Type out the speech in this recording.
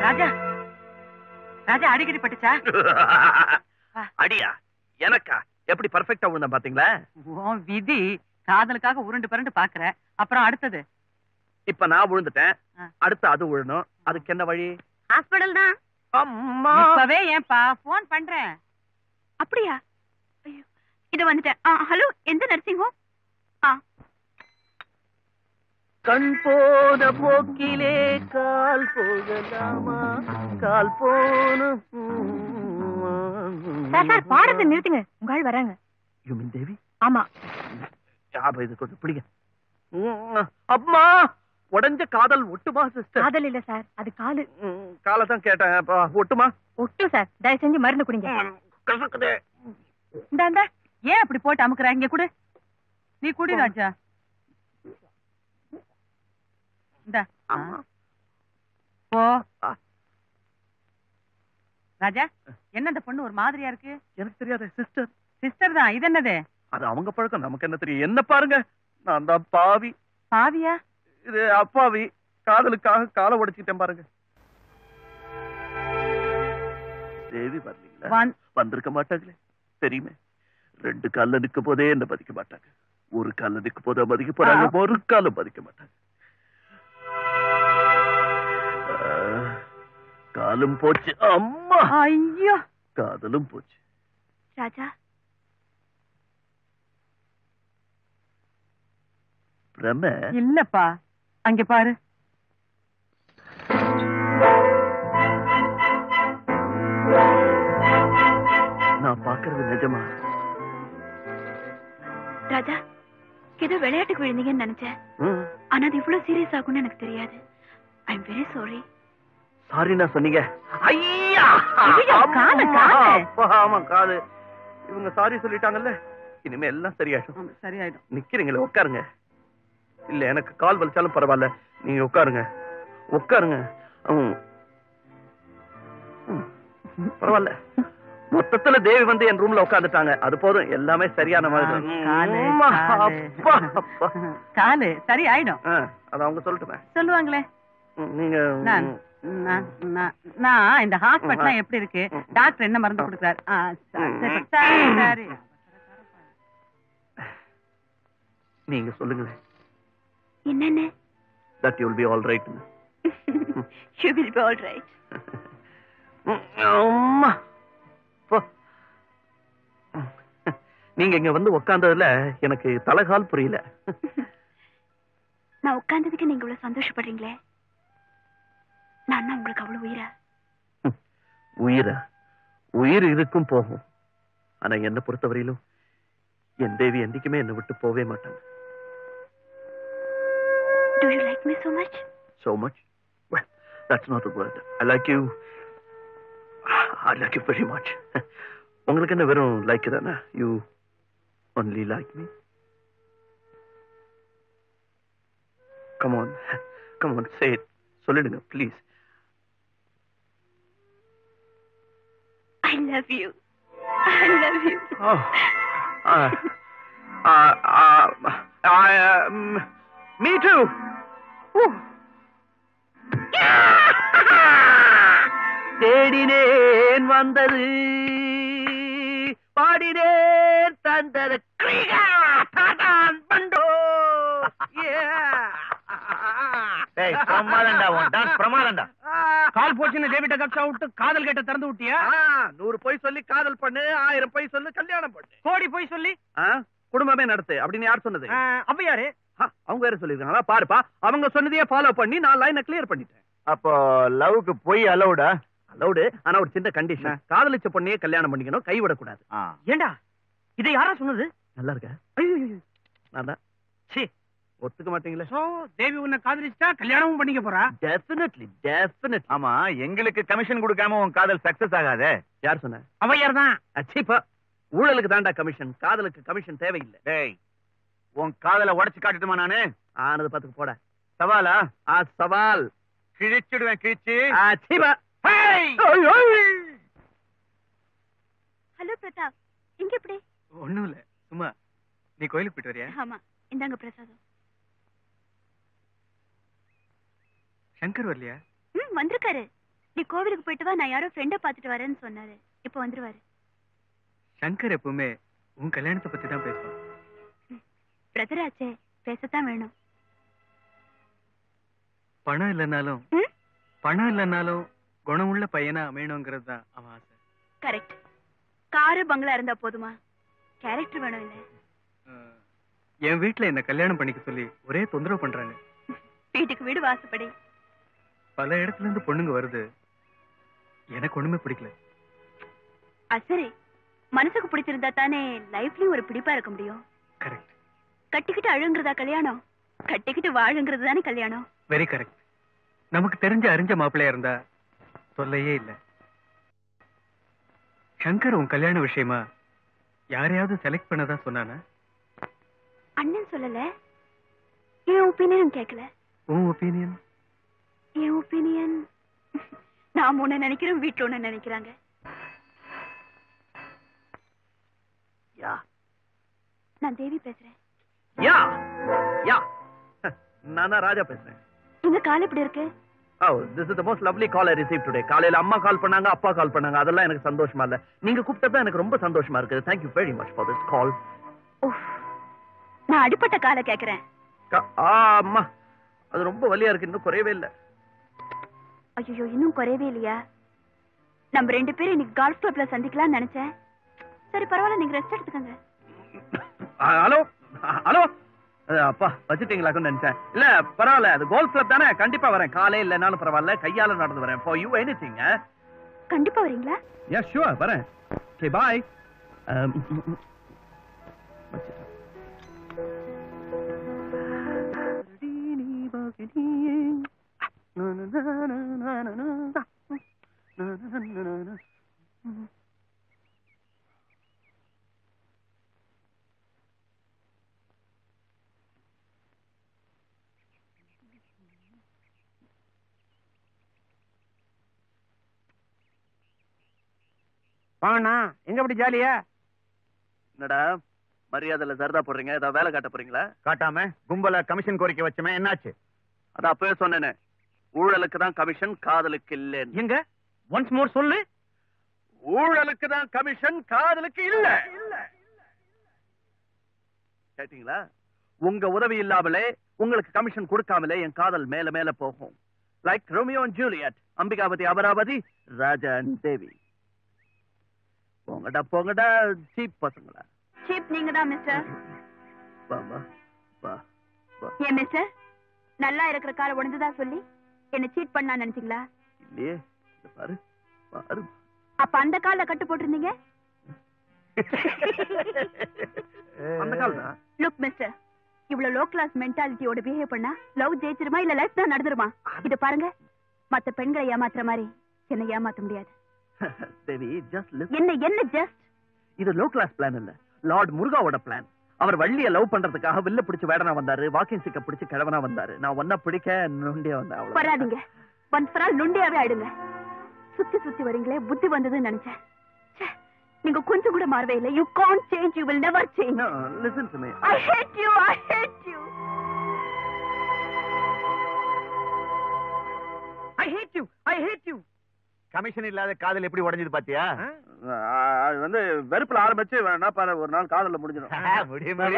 ராஜா. ராஜா அடிக்கடி பட்டுச்சா? அடியா? எனக்கா? எப்படி பர்ஃபெக்டா விழுந்தேன் பாத்தீங்களா? உன் விதி காதலுக்காக உருண்டு பரண்டு பாக்குற. அப்புறம் அடுத்தது? இப்ப நான் விழுந்துட்டேன். அடுத்து அது விழணும் அதுக்கு என்ன வழி? ஹாஸ்பிடல் தான். அம்மா! இப்பவே ஏன்பா போன் பண்றேன். அப்படியா? இது வந்துட்டேன். ஹலோ எந்த நர்சிங் ஹோம் ஆ கண் போன போக்கிலே கால் போகலாமா? கால் போன சார் பாடத்தை நிறுத்துங்க. உங்க ஆள் வராங்க. யுமின் தேவி ஆமா. ஞாபகம் இது கொஞ்சம் பிடிங்க அம்மா! உடைஞ்ச காதல் ஒட்டுமா சிஸ்டர் காதல் இல்ல சார். அது காலு. காலை தான் கேட்டேன். ஒட்டுமா? ஒட்டும் சார். தயவு செஞ்சு மருந்து குடிங்க. இந்தா ஏன் அப்படி போட்டு அமுக்குற? இங்க குடு. நீ குடி ராஜா இந்தா அம்மா. போ ராஜா என்ன இந்த பொண்ணு ஒரு மாதிரியா இருக்கு? எனக்கு தெரியாத சிஸ்டர் சிஸ்டர் தான் இது என்னது? அது அவங்க பழக்கம் நமக்கு என்ன தெரியும்? என்ன பாருங்க நான் தான் பாவி. பாவியா? இது அப்பாவி. காதலுக்காக காலை உடைச்சிட்டேன் பாருங்க. தேவி வரலீங்களா? வந்- வந்திருக்க மாட்டாங்களே? தெரியுமே. ரெண்டு கால்ல நிக்க போதே என்ன மதிக்க மாட்டாங்க. ஒரு கால்ல நிக்க போதே மதிக்க போறாங்க ஒரு காலம் மதிக்க மாட்டாங்க. காலும் போச்சு அம்மா ஐயோ காதலும் போச்சு ராஜா பிரம இல்லப்பா அங்க பாரு நான் பாக்குறது நிஜமா ராஜா ஏதோ விளையாட்டுக்கு விழுந்தீங்கன்னு நினைச்சேன் ஆனா அது இவ்வளவு சீரியஸ் ஆகும்னு எனக்கு தெரியாது ஐ எம் வெரி சாரி சாரிண்ணா சொன்னீங்க. ஐயா. அப்பா, ஆமா காது இவங்க சாரி சொல்லிட்டாங்கல்ல இனிமே எல்லாம் சரியாயிடும். சரியாயிடும். நிக்கிறீங்களே உட்காருங்க. இல்ல எனக்கு கால் வலிச்சாலும் பரவாயில்ல. நீங்க உட்காருங்க. உட்காருங்க. பரவாயில்ல. மொத்தத்துல தேவி வந்து என் ரூம்ல உட்காந்துட்டாங்க அது போதும். எல்லாமே சரியான மாதிரி. சரி ஆயிடும் அது அவங்க சொல்லட்டுமே. சொல்லுவாங்களே. நீங்க நான் இந்த ஹாஸ்பிட்டல் எப்படி இருக்கு? டாக்டர் என்ன மருந்து கொடுக்குறாரு. நீங்க சொல்லுங்களேன். என்னன்னு? That you'll be all right you will be all right அம்மா. போ. நீங்க இங்க வந்து உட்கார்ந்ததுல எனக்கு தலைகால் புரியல. நான் உட்கார்ந்ததுக்கு நீங்க இவ்வளவு சந்தோஷப்படுறீங்களே? நான் உங்களுக்கு அவ்வளவு உயிரா? உயிரா? உயிர் இதுக்கும் போகும். ஆனா என்ன பொறுத்தவரையிலும் என் தேவி என்னைக்குமே என்னை விட்டு போவே மாட்டாங்க do you like me so much? So much? Well that's not the word. I like you. I like you very much. உங்களுக்கு என்ன வெறும் லைக் தானே? You only like me? Come on. Come on say it. சொல்லிடுங்க please love you. I love you. Oh. Uh, uh, uh, I, um, me too. தேடினேன் வந்தது பாடினேன் தந்தது பண்டோ. பிரமாதம்டா உன் டான்ஸ் பிரமாதம்டா கால் போச்சுன்னு டேவிட்ட கப்சா விட்டு காதல் கேட்ட திறந்து விட்டியா? நூறு பொய் சொல்லி காதல் பண்ணு ஆயிரம் பொய் சொல்லி கல்யாணம் பண்ணு. கோடி போய் சொல்லி? குடும்பமே நடத்து அப்படின்னு யார் சொன்னது? அப்ப யாரு? ஆ, அவங்க வேற சொல்லிருக்காங்களா பாருப்பா அவங்க சொன்னதையே ஃபாலோ பண்ணி நான் லைனை கிளியர் பண்ணிட்டேன். அப்போ லவ்க்கு போய் அலவுடா அலௌடு ஆனா ஒரு சின்ன கண்டிஷன் காதலிச்ச பொண்ணையே கல்யாணம் பண்ணிக்கணும் கைவிடக்கூடாது ஏண்டா? இதை யாரா சொன்னது? நல்லா இருக்க? நான் தான். ஒத்துக்க மாட்டீங்களே? சோ தேவி உன்னை காதலிச்சா கல்யாணமும் பண்ணிக்க போறா? டெஃபினெட்லி டெஃபினெட் ஆமா எங்களுக்கு கமிஷன் கொடுக்காம உன் காதல் சக்சஸ் ஆகாதே. யார் சொன்ன? அவையார் தான். அச்சிப்பா ஊழலுக்கு தாண்டா கமிஷன் காதலுக்கு கமிஷன் தேவையில்லை. டேய் உன் காதலை உடைச்சு காட்டுட்டுமா நானு? ஆனது பார்த்துக்கு போட. சவாலா? ஆ சவால். கிழிச்சிடுவேன் கிழிச்சு. அச்சிப்பா ஹலோ பிரதாப். இங்க எப்படி ஒண்ணும் இல்ல சும்மா. நீ கோயிலுக்கு போயிட்டு வரியா? ஆமா இந்தாங்க பிரசாதம். சங்கர் வரலையா? ம் வந்திருக்காரு. நீ கோவிலுக்கு போயிட்டு வா நான் யாரோ ஃப்ரெண்ட பாத்துட்டு வரேன்னு சொன்னாரு. இப்போ வந்துருவாரு. சங்கர் எப்பவுமே உன் கல்யாணத்தை பத்தி தான் பேசுவான். பிரதர் ஆச்சே பேசத்தான் வேணும். பணம் இல்லைனாலும்? பணம் இல்லைனாலும் குணமுள்ள பையனா அமையணுங்கிறது தான் அவன் ஆசை. கரெக்ட் காரு பங்களா இருந்தா போதுமா? கேரக்டர் வேணும் இல்ல? என் வீட்டுல என்ன கல்யாணம் பண்ணிக்க சொல்லி ஒரே தொந்தரவு பண்றாங்க. வீட்டுக்கு வீடு வாசப்படி. பல இடத்துல இருந்து பொண்ணுங்க வருது. எனக்கு ஒண்ணுமே பிடிக்கல. அது சரி. மனசுக்கு பிடிச்சிருந்தா தானே லைஃப்லயும் ஒரு பிடிப்பா இருக்க முடியும்? கரெக்ட் கட்டிக்கிட்டு அழுங்குறதா கல்யாணம்? கட்டிக்கிட்டு வாழுங்கிறது தானே கல்யாணம்? வெரி கரெக்ட் நமக்கு தெரிஞ்ச அறிஞ்ச மாப்பிள்ளையா இருந்தா தொல்லையே இல்ல. சங்கர் உன் கல்யாண விஷயமா யாரையாவது செலக்ட் பண்ணதா சொன்னானா? அண்ணன் சொல்லல. என் ஒப்பீனியன் கேட்கல உன் ஒப்பீனியன் என் ஒப்பீனியன் நான் ஒண்ணு நினைக்கிறேன் வீட்டுல ஒண்ணு நினைக்கிறாங்க. நான் தேவி பேசுறேன். யா. யா. நான் ராஜா பேசுறேன். இந்த கால் எப்படி இருக்கு? ஓ this is the most lovely call I receive today காலையில அம்மா கால் பண்ணாங்க அப்பா கால் பண்ணாங்க. அதெல்லாம் எனக்கு சந்தோஷமா இல்ல. நீங்க கூப்பிட்டப்ப எனக்கு ரொம்ப சந்தோஷமா இருக்குது. Thank you very much for this call உஃப். நான் அடிப்பட்ட காலை கேக்குறேன். அம்மா. அது ரொம்ப வலியா இருக்கு. இன்னும் குறையவே இல்ல. ஐயோ இன்னும் குறையவே இல்லையா? நம்ம ரெண்டு பேரும் இன்னைக்கு கால்ஃப் கிளப்ல சந்திக்கலாம்னு நினைச்சேன். சரி பரவாயில்ல நீங்க ரெஸ்ட் எடுத்துக்கங்க. ஹலோ? ஹலோ? அப்பா வச்சுட்டீங்களாக்குன்னு நினைச்சேன். இல்ல பரவாயில்ல அது கோல்ஃப் கிளப் தானே? கண்டிப்பா வரேன். காலே இல்லைனாலும் பரவாயில்ல கையால நடந்து வரேன். ஃபார் யூ எனி திங் கண்டிப்பா வரீங்களா? யா ஷுவர் வரேன். ஓகே பாய் வாங்கண்ணா எங்க அப்படி ஜாலியா? என்னடா மரியாதையில சரதா போடுறீங்க ஏதாவது வேலை காட்ட போறீங்களா? காட்டாம கும்பல கமிஷன் கோரிக்கை வச்சமே என்னாச்சு? அதான் அப்பவே சொன்னேனே ஊழலுக்கு தான் கமிஷன் காதலுக்கு இல்லைன்னு. எங்க? ஒன்ஸ் மோர் சொல்லு. ஊழலுக்கு தான் கமிஷன் காதலுக்கு இல்ல. கேட்டீங்களா? உங்க உதவி இல்லாமலே உங்களுக்கு கமிஷன் கொடுக்காமலே என் காதல் மேல மேல போகும். Like Romeo and Juliet Ambikapathy Amaravathi Raja and Devi. போங்கடா போங்கடா சீப் பசங்களா. சீப் நீங்க தான் மிஸ்டர் வா வா ஏன் மிஸ்டர் நல்லா இருக்கிற காலை உடஞ்சுதா சொல்லி? என்ன சீட் பண்ணா நினைச்சீங்களா? இல்லையே பாரு பாரு. அப்ப அந்த கால்ல கட்டு போட்டிருந்தீங்க? அந்த கால் தான் லுக் மிஸ்டர் இவ்வளவு லோ கிளாஸ் மென்டாலிட்டியோட பிஹேவ் பண்ணா லவ் ஜெயிச்சிருமா இல்ல லைஃப் தான் நடந்துருமா? இது பாருங்க மத்த பெண்களை ஏமாத்துற மாதிரி என்ன ஏமாத்த முடியாது. தேவி ஜஸ்ட் என்ன என்ன ஜஸ்ட் இது லோ கிளாஸ் பிளான் இல்ல லார்ட் முருகாவோட பிளான் அவர் வள்ளிய லவ் பண்றதுக்காக வில்ல பிடிச்சு வேடனா வந்தாரு வாக்கிங் சிக்க பிடிச்சு கிழவனா வந்தாரு. நான் ஒன்னா பிடிக்க நொண்டியா வந்தேன். வராதீங்க. ஒன்ஸ் ஃபார் நுண்டியாவே ஆயிடுங்க. சுத்தி சுத்தி வரீங்களே புத்தி வந்ததுன்னு நினைச்சேன். ச்சே, நீங்க கொஞ்சம் கூட மாறவே இல்லை. You can't change you will never change listen to me. I hate you I hate you I hate you I hate you commission இல்லாத காதல் எப்படி உடைஞ்சது பாத்தியா? அது வந்து வெறுப்புல ஆரம்பிச்சு வேணா பாரு ஒரு நாள் காதல்ல முடிஞ்சிடும் முடியுமா